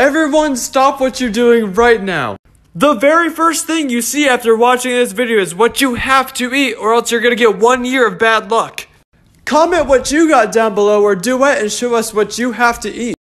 Everyone stop what you're doing right now. The very first thing you see after watching this video is what you have to eat or else you're gonna get one year of bad luck. Comment what you got down below or duet and show us what you have to eat.